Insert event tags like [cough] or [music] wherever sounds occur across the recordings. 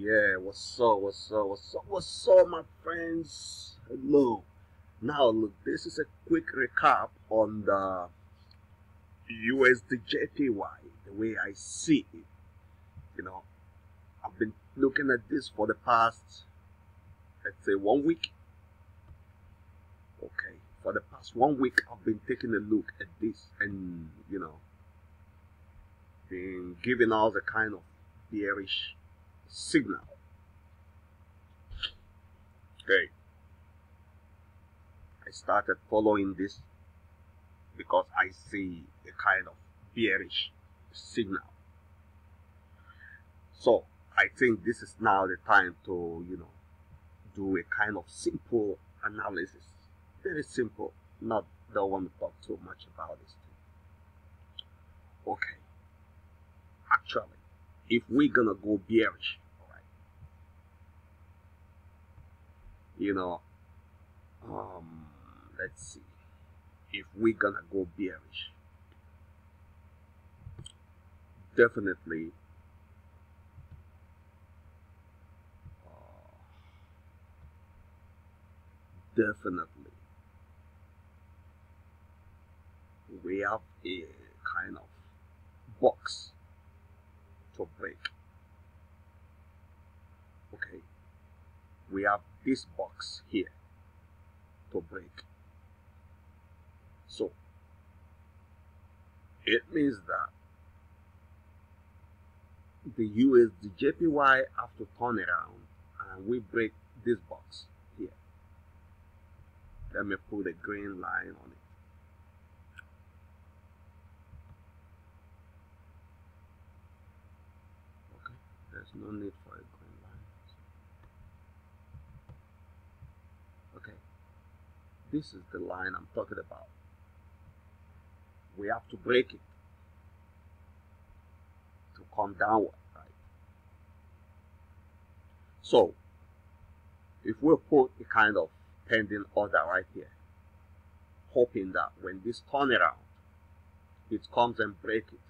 Yeah, what's up, what's up, what's up, what's up, my friends? Hello. Now, look, this is a quick recap on the USDJPY, the way I see it. You know, I've been looking at this for the past, let's say, one week. Okay, for the past one week, I've been taking a look at this and, you know, been giving us a kind of bearish signal. Okay. I started following this because I see a kind of bearish signal. So I think this is now the time to, you know, do a kind of simple analysis. Very simple. Not don't want to talk too much about this thing. Okay. Actually, if we're gonna go bearish, right? You know, um, let's see. If we're gonna go bearish, definitely. Uh, definitely, we have a kind of box to break. Okay, we have this box here to break. So it means that the US, the JPY have to turn around and we break this box here. Let me put a green line on it. No need for a green line. Okay, this is the line I'm talking about. We have to break it to come downward, right? So, if we put a kind of pending order right here, hoping that when this turn around, it comes and break it.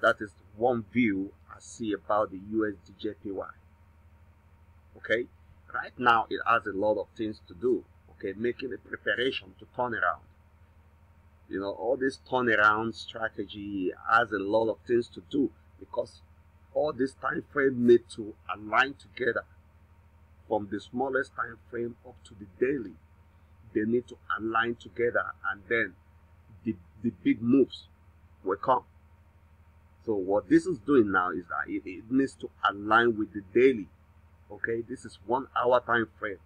That is one view I see about the USD JPY. Okay, right now it has a lot of things to do. Okay, making a preparation to turn around. You know, all this turnaround strategy has a lot of things to do because all this time frame need to align together from the smallest time frame up to the daily they need to align together and then the, the big moves will come so what this is doing now is that it, it needs to align with the daily okay? This is one hour time frame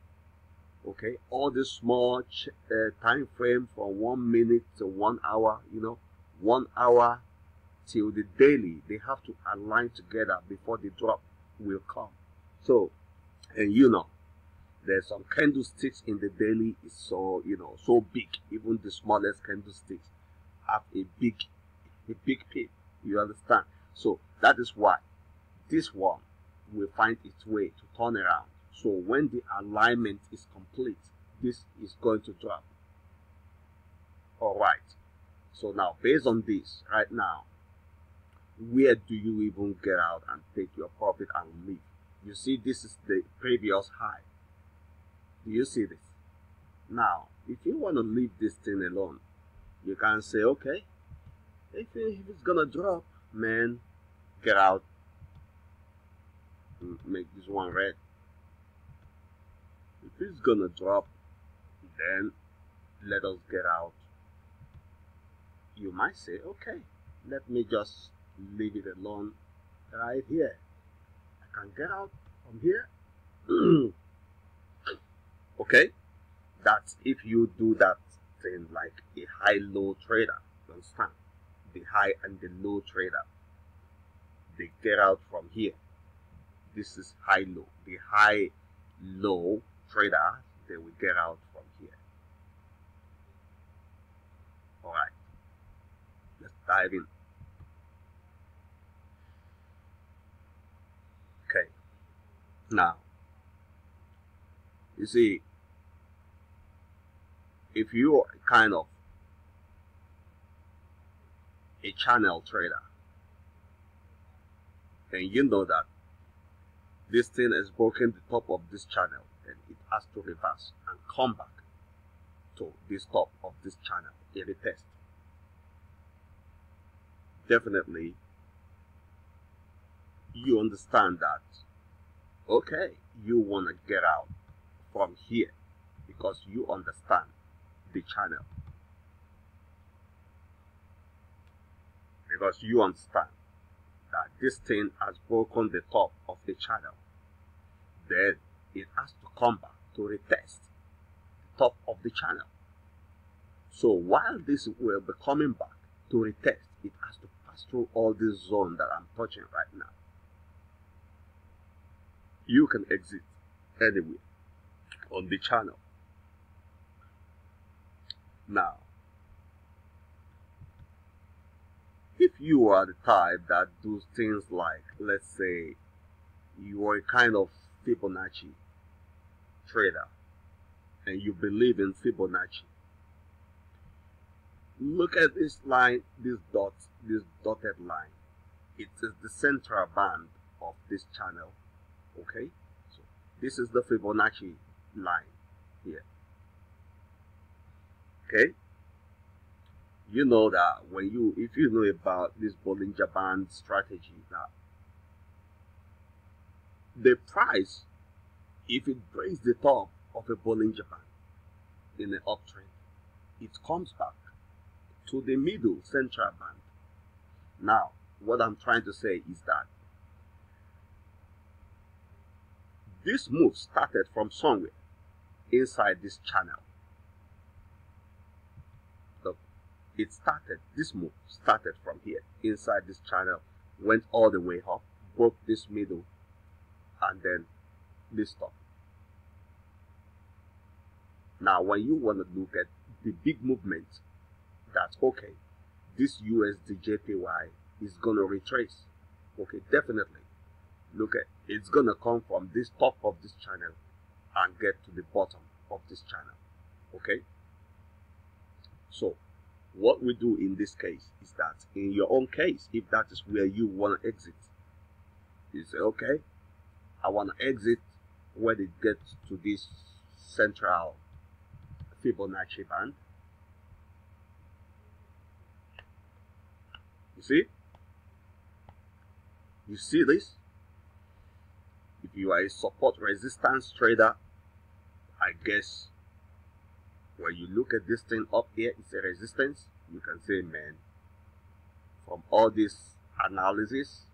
okay? All this small uh, time frame from one minute to one hour you know one hour till the daily they have to align together before the drop will come. So and you know there's some candlesticks in the daily is so you know so big. Even the smallest candlesticks have a big a big peak you understand? So that is why this one will find its way to turn around. So when the alignment is complete this is going to drop. All right so now based on this right now where do you even get out and take your profit and leave? You see this is the previous high. Do you see this? Now, if you want to leave this thing alone, you can say, okay, if, it's gonna drop, man, get out. Make this one red. If it's gonna drop, then let us get out. You might say, okay, let me just leave it alone right here. I can get out from here. [clears throat] okay that's if you do that thing like a high low trader understand the high and the low trader. They get out from here. This is high low. The high low trader they will get out from here. All right. Let's dive in. Okay. Now you see, if you're kind of a channel trader, and you know that this thing has broken the top of this channel and it has to reverse and come back to this top of this channel a test definitely you understand that okay you want to get out from here because you understand the channel because you understand that this thing has broken the top of the channel. Then it has to come back to retest the top of the channel. So while this will be coming back to retest it has to pass through all this zone that I'm touching right now. You can exit anywhere on the channel. Now if you are the type that does things like let's say you are a kind of Fibonacci trader and you believe in Fibonacci look at this line this dot this dotted line. It is the central band of this channel okay? So this is the Fibonacci line here okay you know that when you if you know about this Bollinger Band strategy that the price if it breaks the top of a Bollinger Band in the uptrend it comes back to the middle central band now what I'm trying to say is that this move started from somewhere inside this channel it started, this move started from here, inside this channel, went all the way up, broke this middle, and then this top. Now, when you want to look at the big movement, that okay, this USD JPY is going to retrace. Okay, definitely. Look at it's going to come from this top of this channel and get to the bottom of this channel. Okay, so what we do in this case is that in your own case, if that is where you want to exit, you say, okay, I want to exit when it gets to this central Fibonacci band. You see? You see this? If you are a support resistance trader, I guess when you look at this thing up here, it's a resistance. You can say, man, from all this analysis,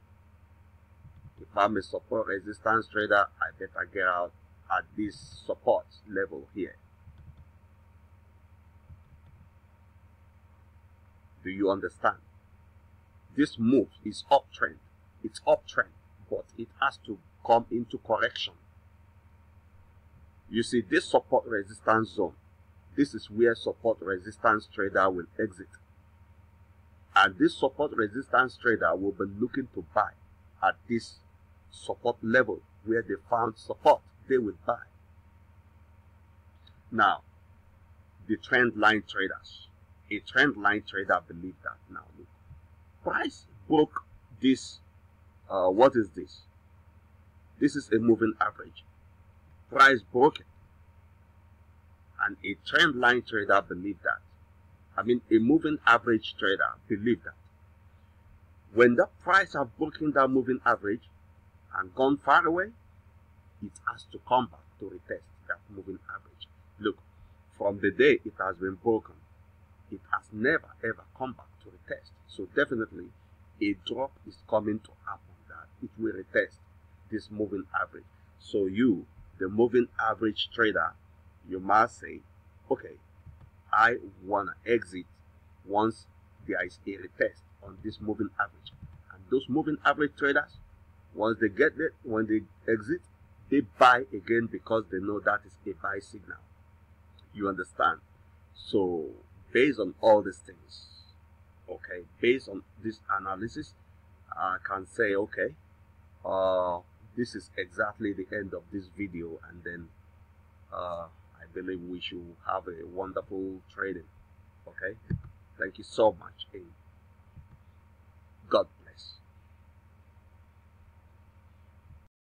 if I'm a support resistance trader, I better get out at this support level here. Do you understand? This move is uptrend. It's uptrend, but it has to come into correction. You see, this support resistance zone this is where support resistance trader will exit. And this support resistance trader will be looking to buy at this support level where they found support. They will buy. Now, the trend line traders. A trend line trader believe that now. Look, price broke this. Uh, what is this? This is a moving average. Price broke it and a trend line trader believe that. I mean, a moving average trader believe that. When the price have broken that moving average and gone far away, it has to come back to retest that moving average. Look, from the day it has been broken, it has never ever come back to retest. So definitely a drop is coming to happen that it will retest this moving average. So you, the moving average trader, you must say, okay, I want to exit once there is a retest on this moving average. And those moving average traders, once they get it, when they exit, they buy again because they know that is a buy signal. You understand? So, based on all these things, okay, based on this analysis, I can say, okay, uh, this is exactly the end of this video, and then uh, believe we should have a wonderful trading. Okay? Thank you so much.